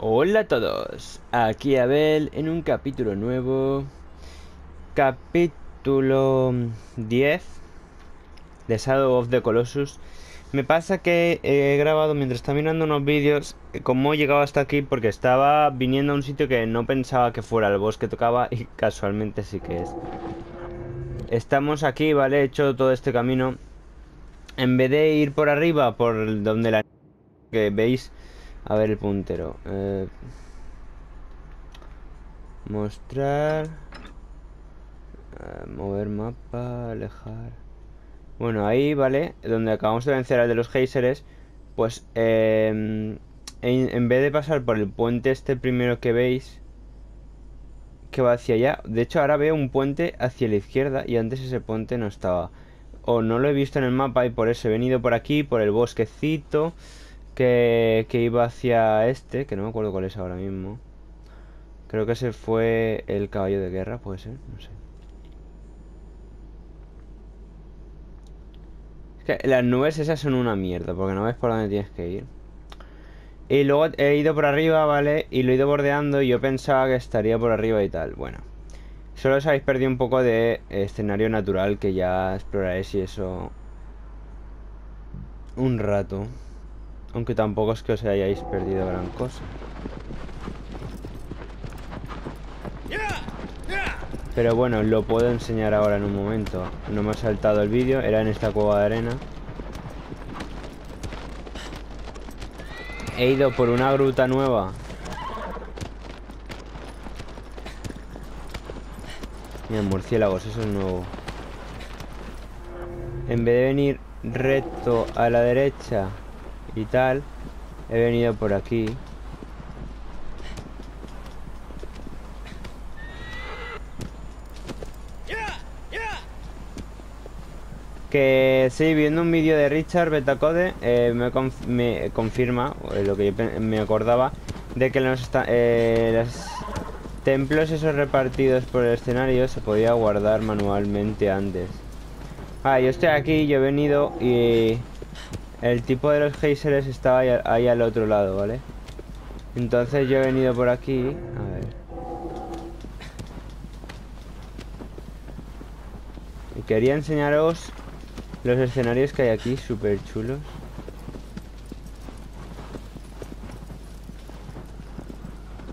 Hola a todos, aquí Abel en un capítulo nuevo Capítulo 10 de Shadow of the Colossus. Me pasa que he grabado mientras estaba mirando unos vídeos Como he llegado hasta aquí porque estaba viniendo a un sitio que no pensaba que fuera el bosque tocaba Y casualmente sí que es. Estamos aquí, ¿vale? He hecho todo este camino. En vez de ir por arriba, por donde la... que veis a ver el puntero. Eh, mostrar. Eh, mover mapa, alejar. Bueno, ahí, ¿vale? Donde acabamos de vencer al de los geysers. Pues em, en, vez de pasar por el puente este primero que veis. Que va hacia allá. De hecho, ahora veo un puente hacia la izquierda. Y antes ese puente no estaba. O no lo he visto en el mapa y por eso he venido por aquí, por el bosquecito que, iba hacia este, que no me acuerdo cuál es ahora mismo. Creo que ese fue el caballo de guerra, puede ser, no sé. Es que las nubes esas son una mierda, porque no ves por dónde tienes que ir. Y luego he ido por arriba, ¿vale? Y lo he ido bordeando y yo pensaba que estaría por arriba y tal. Bueno. Solo os habéis perdido un poco de escenario natural que ya exploraréis y eso... Un rato. Aunque tampoco es que os hayáis perdido gran cosa. Pero bueno, lo puedo enseñar ahora en un momento. No me ha saltado el vídeo, era en esta cueva de arena. He ido por una gruta nueva. Mira, murciélagos, eso es nuevo. En vez de venir recto a la derecha y tal. He venido por aquí. Que sí, viendo un vídeo de Richard Betacode eh, me, me, confirma eh, lo que yo me acordaba de que los, eh, los templos esos repartidos por el escenario se podía guardar manualmente antes. Ah, yo estoy aquí, yo he venido y el tipo de los geysers estaba ahí, al otro lado, ¿vale? Entonces yo he venido por aquí. A ver. Y quería enseñaros los escenarios que hay aquí, súper chulos.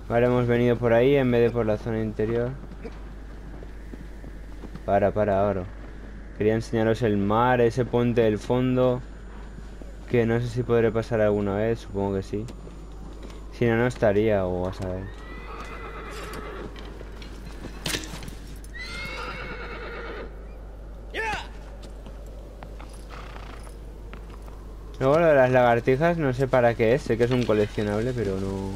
Vale, hemos venido por ahí en vez de por la zona interior. Para, para, ahora. Quería enseñaros el mar, ese puente del fondo. Que no sé si podré pasar alguna vez, supongo que sí. Si no, no estaría, o a ver. Luego lo de las lagartijas no sé para qué es, sé que es un coleccionable, pero no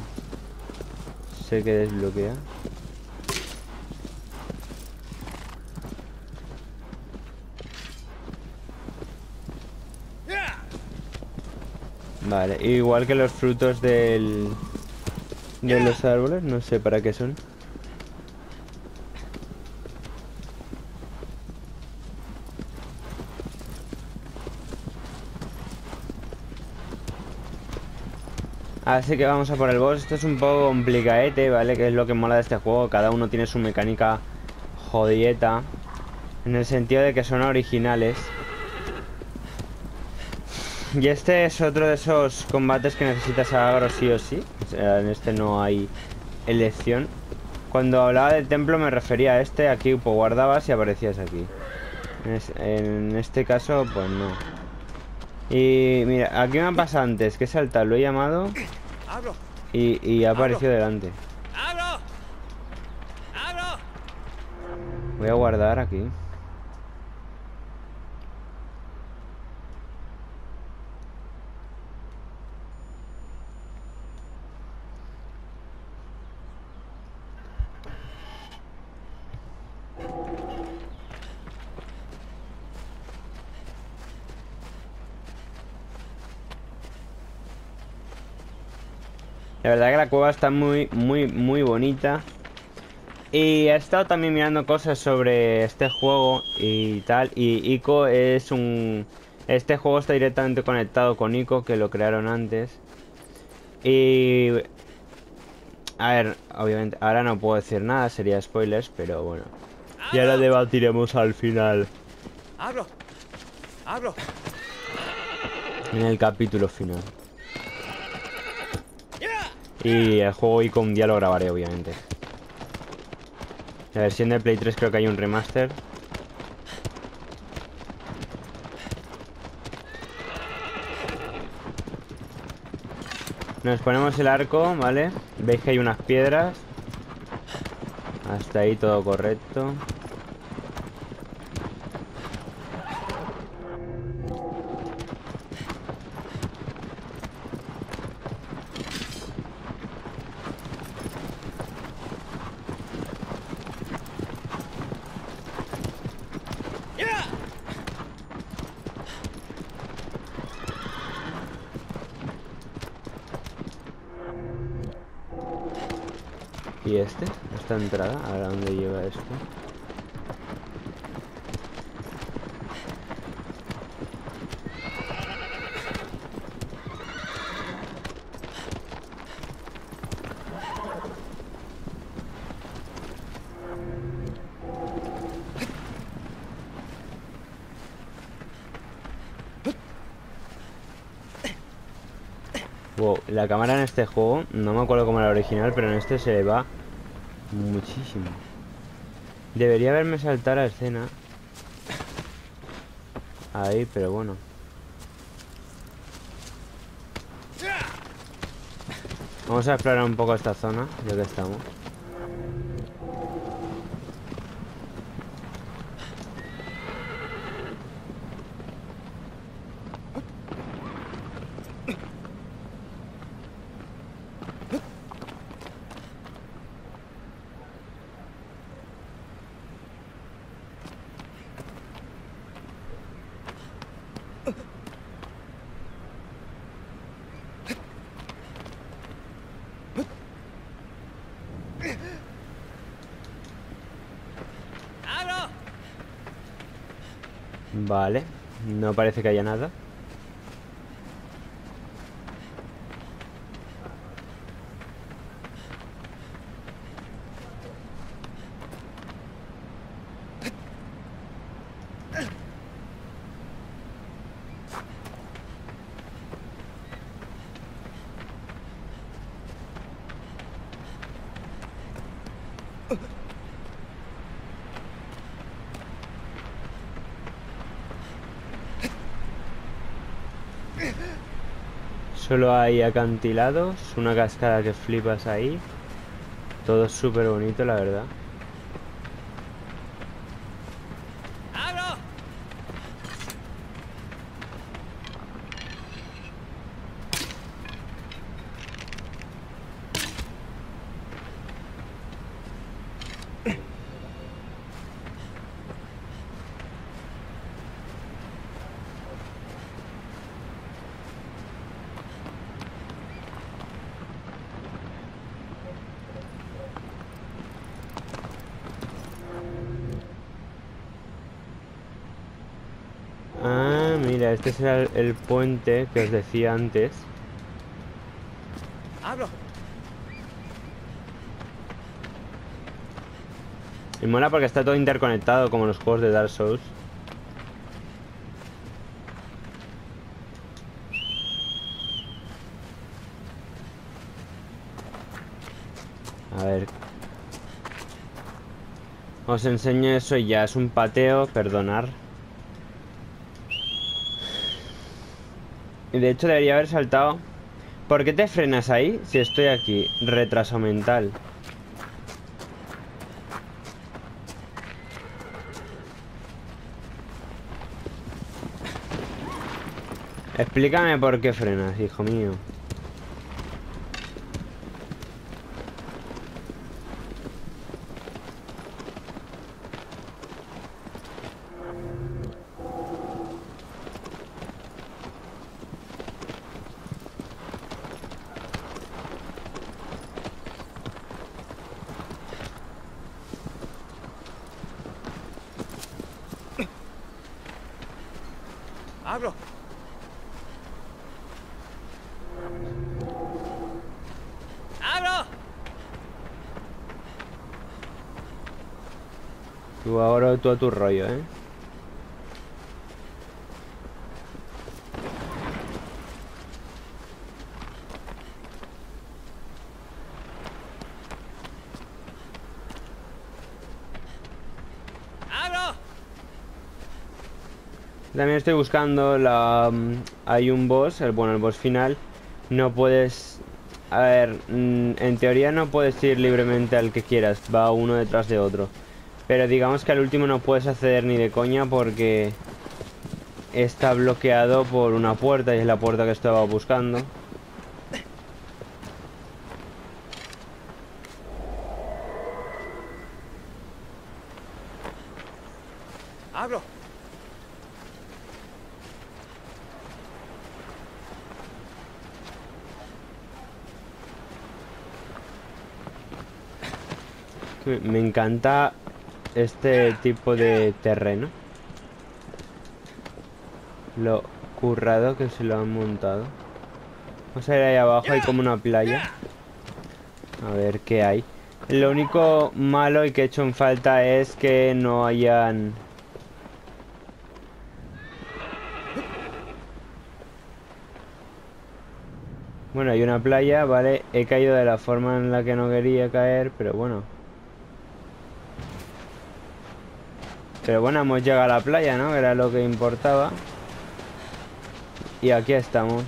sé qué desbloquea. Vale, igual que los frutos del... De los árboles, no sé para qué son. Así que vamos a por el boss. Esto es un poco complicadete, ¿vale? Que es lo que mola de este juego. Cada uno tiene su mecánica jodieta. En el sentido de que son originales. Y este es otro de esos combates que necesitas agro sí o sí. en este no hay elección. Cuando hablaba del templo me refería a este. Aquí pues, guardabas y aparecías aquí. En este caso, pues no. Y mira, aquí me ha pasado antes que salta, lo he llamado y, y ha aparecido delante. Voy a guardar aquí. La verdad que la cueva está muy, muy, muy bonita. Y he estado también mirando cosas sobre este juego y tal. Y Ico es un... Este juego está directamente conectado con Ico, que lo crearon antes. Y A ver, obviamente, ahora no puedo decir nada, sería spoilers, pero bueno. Ya lo debatiremos al final. ¡Abro! ¡Abro! En el capítulo final. Y el juego y con un día lo grabaré, obviamente. La versión de Play 3 creo que hay un remaster. Nos ponemos el arco, ¿vale? Veis que hay unas piedras. Hasta ahí todo correcto. ¿Y este? ¿Esta entrada? ¿A dónde lleva esto? Wow, la cámara en este juego, no me acuerdo cómo era la original, pero en este se le va muchísimo. Debería haberme saltado la escena. Ahí, pero bueno. Vamos a explorar un poco esta zona, ya que estamos. Vale, no parece que haya nada. Solo hay acantilados, una cascada que flipas ahí. Todo súper bonito, la verdad. ¡Abro! Ah, mira, este será el, el puente que os decía antes. ¡Abro! Y mola porque está todo interconectado como los juegos de Dark Souls. A ver. Os enseño eso y ya. Es un pateo, perdonar. Y de hecho debería haber saltado. ¿Por qué te frenas ahí si estoy aquí? Retraso mental. Explícame por qué frenas, hijo mío. ¡Abro! ¡Abro! Tú ahora tú a tu rollo, ¿eh? También estoy buscando la... mm, Hay un boss, el, bueno, el boss final. No puedes... A ver, mm, en teoría no puedes ir libremente al que quieras. Va uno detrás de otro. Pero digamos que al último no puedes acceder ni de coña porque... Está bloqueado por una puerta y es la puerta que estaba buscando. Me encanta este tipo de terreno. Lo currado que se lo han montado. Vamos a ir ahí abajo, hay como una playa. A ver qué hay. Lo único malo y que he hecho en falta es que no hayan... Bueno, hay una playa, vale. He caído de la forma en la que no quería caer, pero bueno. Pero bueno, hemos llegado a la playa, ¿no? Era lo que importaba. Y aquí estamos.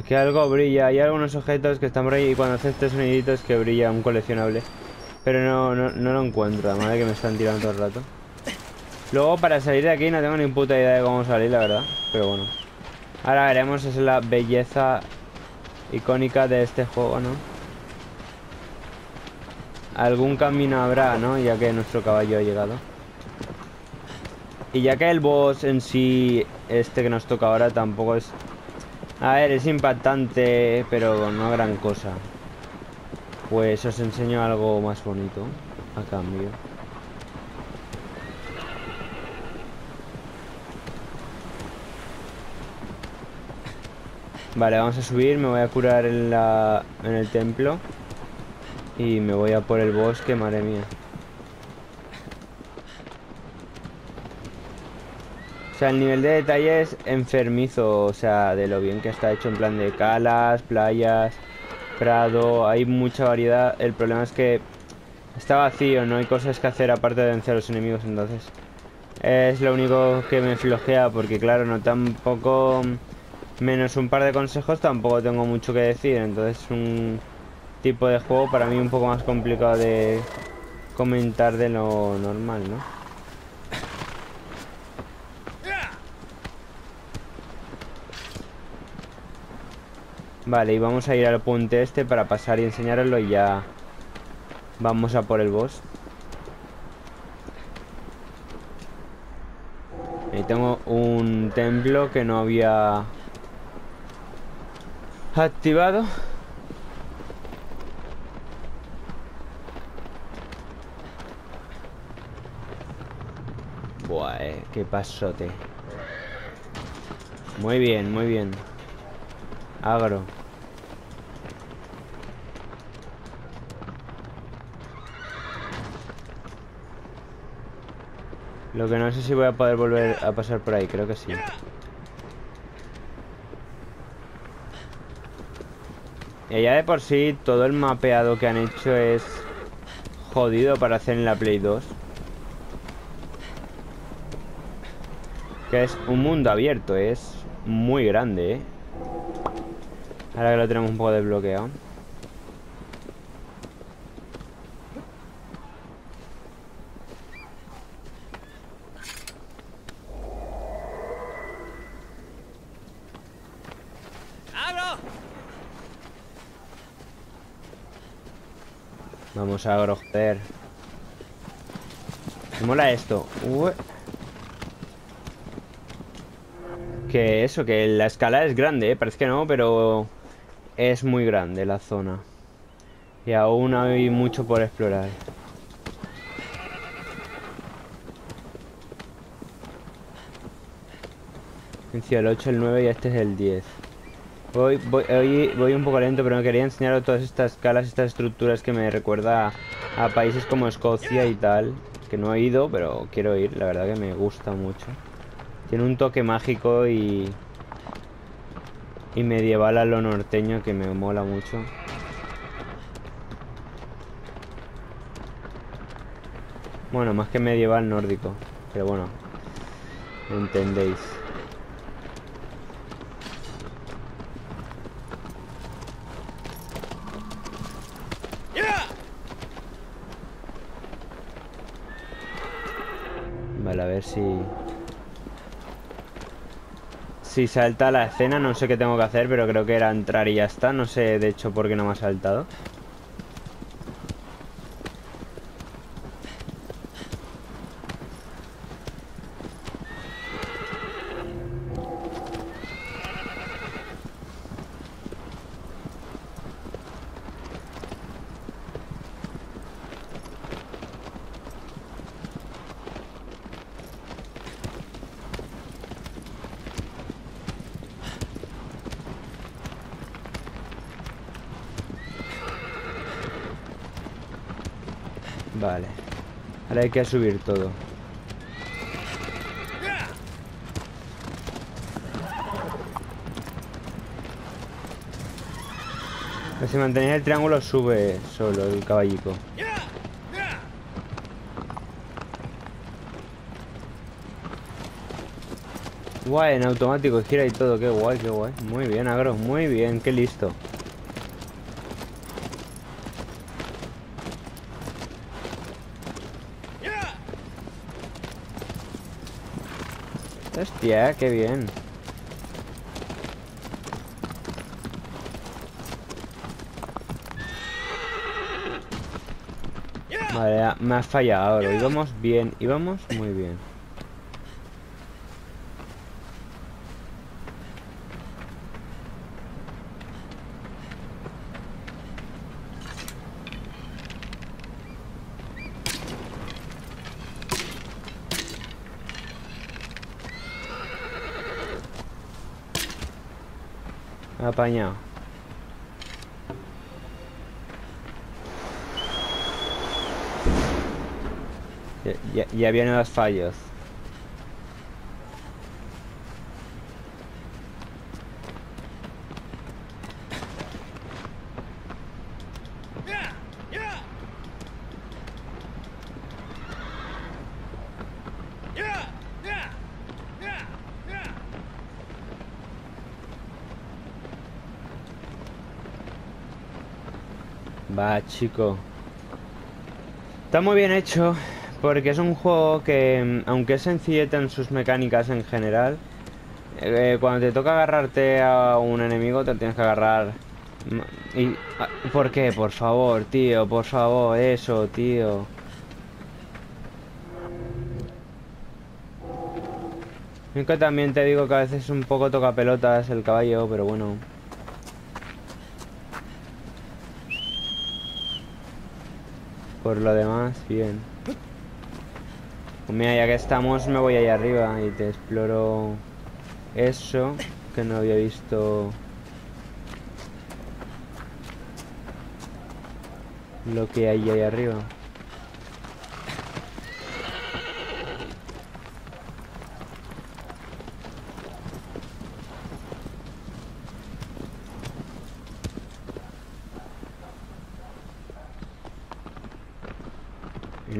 Aquí algo brilla, hay algunos objetos que están por ahí y cuando hace este sonidito es que brilla un coleccionable. Pero no, no, no lo encuentro, madre que me están tirando todo el rato. Luego para salir de aquí no tengo ni puta idea de cómo salir, la verdad. Pero bueno. Ahora veremos, es la belleza icónica de este juego, ¿no? Algún camino habrá, ¿no? Ya que nuestro caballo ha llegado. Y ya que el boss en sí, este que nos toca ahora, tampoco es a ver, es impactante, pero no gran cosa. Pues os enseño algo más bonito a cambio. Vale, vamos a subir, me voy a curar en, la, en el templo. Y me voy a por el bosque, madre mía. Sea, el nivel de detalle es enfermizo, o sea, de lo bien que está hecho en plan de calas, playas, prado, hay mucha variedad. El problema es que está vacío, no hay cosas que hacer aparte de vencer a los enemigos, entonces es lo único que me flojea, porque claro, no tampoco, menos un par de consejos, tampoco tengo mucho que decir, entonces es un tipo de juego para mí un poco más complicado de comentar de lo normal, ¿no? Vale, y vamos a ir al puente este para pasar y enseñaroslo y ya vamos a por el boss. Ahí tengo un templo que no había activado. Buah, eh, qué pasote. Muy bien, muy bien. Agro. Lo que no sé si voy a poder volver a pasar por ahí, creo que sí. Y ya de por sí, todo el mapeado que han hecho es jodido para hacer en la Play 2. Que es un mundo abierto, es muy grande, ¿eh? Ahora que lo tenemos un poco desbloqueado. Vamos a grojer. Me mola esto. Ue. Que eso, que la escala es grande, ¿eh? Parece que no, pero es muy grande la zona. Y aún hay mucho por explorar. el 8, el 9 y este es el 10. Voy, voy, voy, un poco lento, pero me quería enseñar todas estas escalas, estas estructuras que me recuerda a países como Escocia y tal. Que no he ido, pero quiero ir, la verdad que me gusta mucho. Tiene un toque mágico y... Y medieval a lo norteño que me mola mucho. Bueno, más que medieval nórdico. Pero bueno, entendéis. Si... Si salta la escena, no sé qué tengo que hacer, pero creo que era entrar y ya está. No sé, de hecho, por qué no me ha saltado. Vale. Hay que subir todo. Si mantenéis el triángulo sube solo el caballico. Guay, en automático, gira y todo, qué guay, qué guay. Muy bien, Agro, muy bien, qué listo. Hostia, qué bien. Vale, me ha fallado. Íbamos bien, íbamos muy bien. Ya, ya, ya los fallos. Va, chico. Está muy bien hecho, porque es un juego que, aunque es sencillete en sus mecánicas en general, eh, cuando te toca agarrarte a un enemigo te tienes que agarrar... Y, ah, ¿Por qué? Por favor, tío, por favor, eso, tío. Aunque también te digo que a veces es un poco toca pelotas el caballo, pero bueno... Por lo demás, bien. Mira, ya que estamos, me voy ahí arriba y te exploro eso que no había visto. Lo que hay ahí arriba.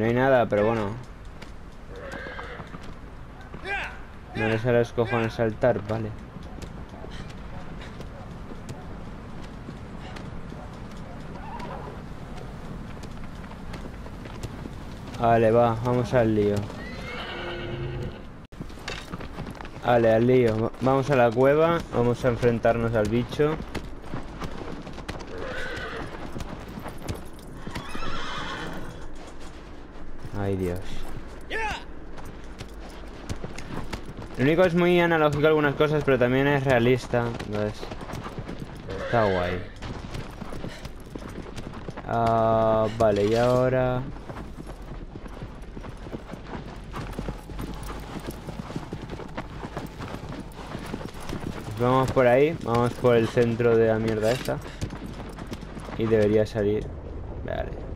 no hay nada, pero bueno. No les hará los cojones saltar, vale. Vale, va, vamos al lío. Vale, al lío. Vamos a la cueva, vamos a enfrentarnos al bicho. Ay, Dios. Lo único es muy analógico algunas cosas, pero también es realista. Entonces, está guay. Ah, vale, y ahora... Vamos por ahí, vamos por el centro de la mierda esta. Y debería salir. Vale.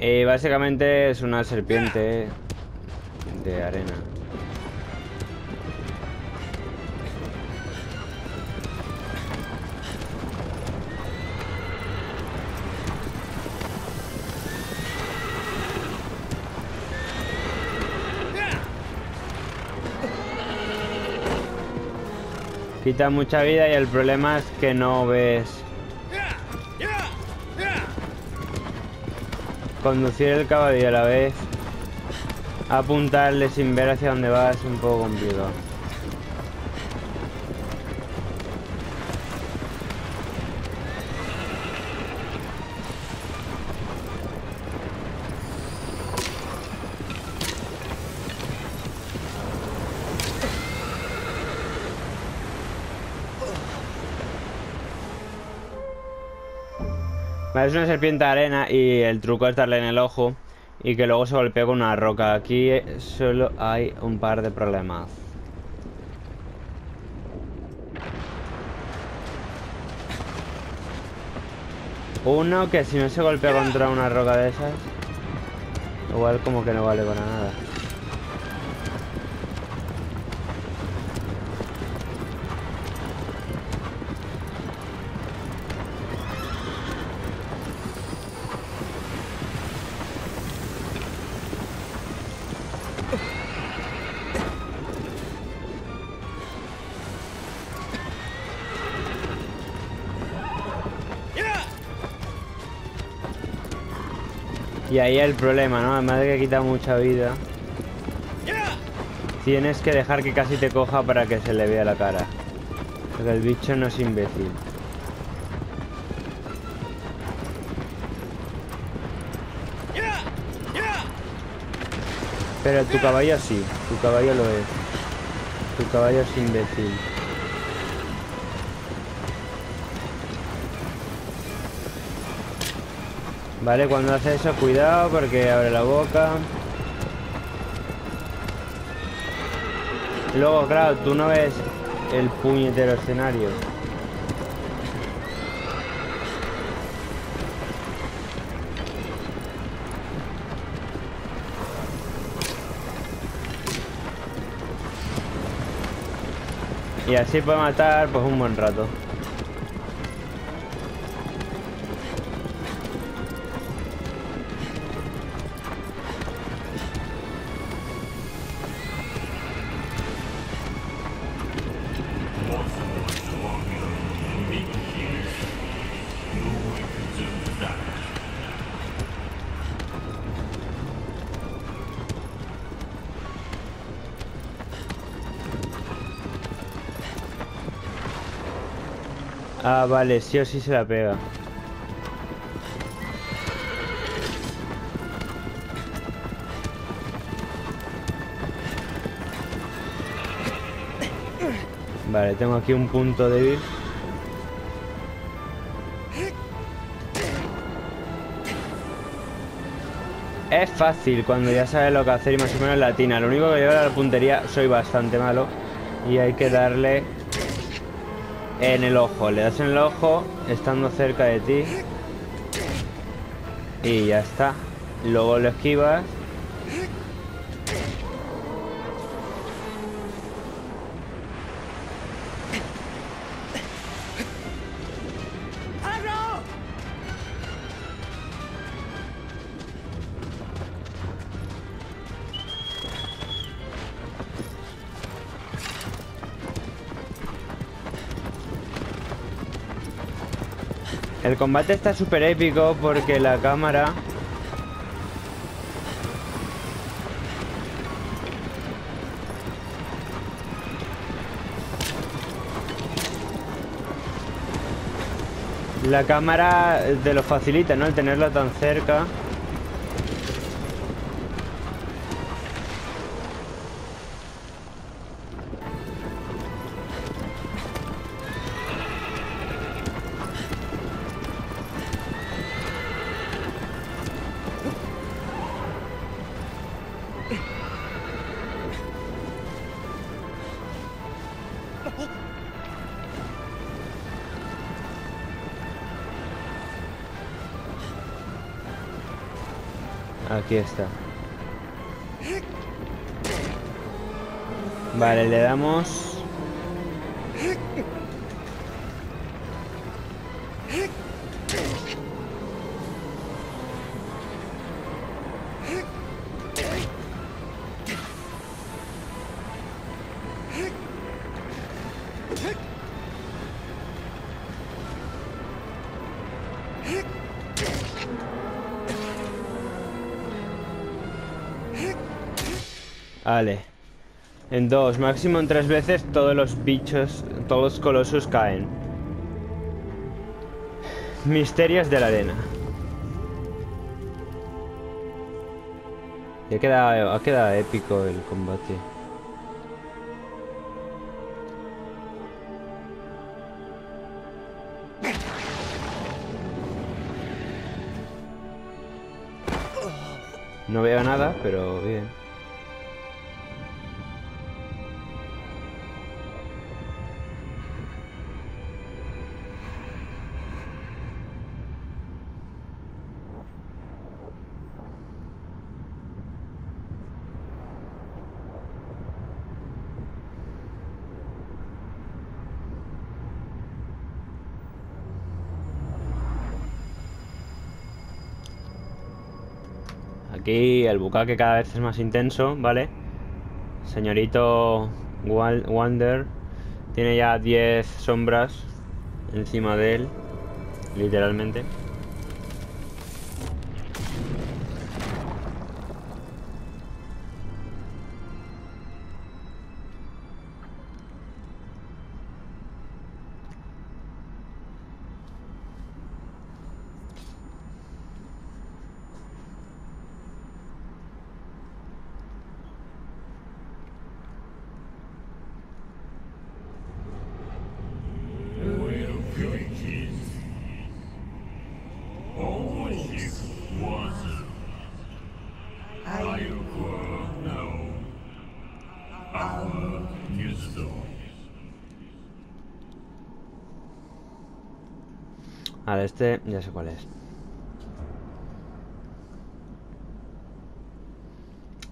Y básicamente es una serpiente de arena. Quita mucha vida y el problema es que no ves conducir el caballo a la vez apuntarle sin ver hacia dónde va es un poco complicado. Es una serpiente de arena y el truco es darle en el ojo y que luego se golpee con una roca. Aquí solo hay un par de problemas. Uno, que si no se golpea contra una roca de esas, igual como que no vale para nada. Y ahí el problema, ¿no? Además de que quita mucha vida. Tienes que dejar que casi te coja para que se le vea la cara. Porque el bicho no es imbécil. Pero tu caballo sí, tu caballo lo es. Tu caballo es imbécil. Vale, cuando hace eso, cuidado porque abre la boca. Luego, claro, tú no ves el puñetero escenario. Y así puede matar pues un buen rato. Vale, sí o sí se la pega. Vale, tengo aquí un punto débil. Es fácil cuando ya sabes lo que hacer y más o menos latina. Lo único que lleva a la puntería soy bastante malo. Y hay que darle en el ojo. Le das en el ojo estando cerca de ti. Y ya está. Luego lo esquivas. El combate está súper épico porque la cámara... La cámara te lo facilita, ¿no? El tenerla tan cerca. Aquí está. Vale, le damos... En dos, máximo en tres veces todos los bichos, todos los colosos caen. Misterios de la arena. Ha quedado épico el combate. No veo nada, pero bien. Aquí el bucaque cada vez es más intenso, ¿vale? Señorito Wander tiene ya 10 sombras encima de él, literalmente. Vale, este ya sé cuál es.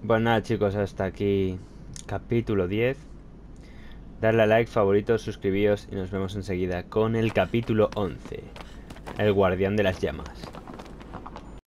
Pues nada chicos, hasta aquí capítulo 10. Darle a like, favoritos, suscribíos y nos vemos enseguida con el capítulo 11. El guardián de las llamas.